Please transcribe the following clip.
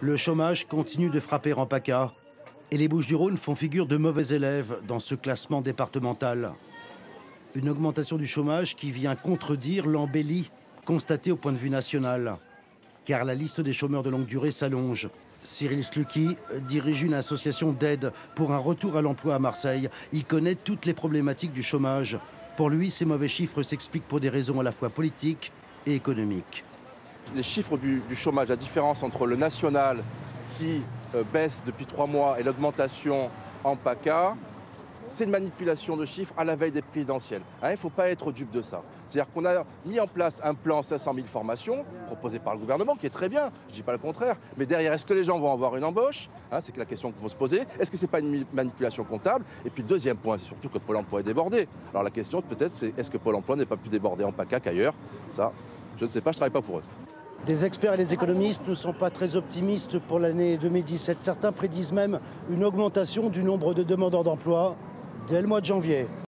Le chômage continue de frapper en PACA et les Bouches-du-Rhône font figure de mauvais élèves dans ce classement départemental. Une augmentation du chômage qui vient contredire l'embellie constatée au point de vue national. Car la liste des chômeurs de longue durée s'allonge. Cyril Slucky dirige une association d'aide pour un retour à l'emploi à Marseille. Il connaît toutes les problématiques du chômage. Pour lui, ces mauvais chiffres s'expliquent pour des raisons à la fois politiques et économiques. Les chiffres du, chômage, la différence entre le national qui euh, baisse depuis trois mois et l'augmentation en PACA, c'est une manipulation de chiffres à la veille des présidentielles. Hein, il ne faut pas être dupe de ça. C'est-à-dire qu'on a mis en place un plan 500 000 formations proposé par le gouvernement, qui est très bien, je ne dis pas le contraire. Mais derrière, est-ce que les gens vont avoir une embauche hein, C'est la question qu'il faut se poser. Est-ce que ce n'est pas une manipulation comptable Et puis deuxième point, c'est surtout que Pôle emploi est débordé. Alors la question peut-être, c'est est-ce que Pôle emploi n'est pas plus débordé en PACA qu'ailleurs? Ça, je ne sais pas, je ne travaille pas pour eux. Des experts et des économistes ne sont pas très optimistes pour l'année 2017. Certains prédisent même une augmentation du nombre de demandeurs d'emploi dès le mois de janvier.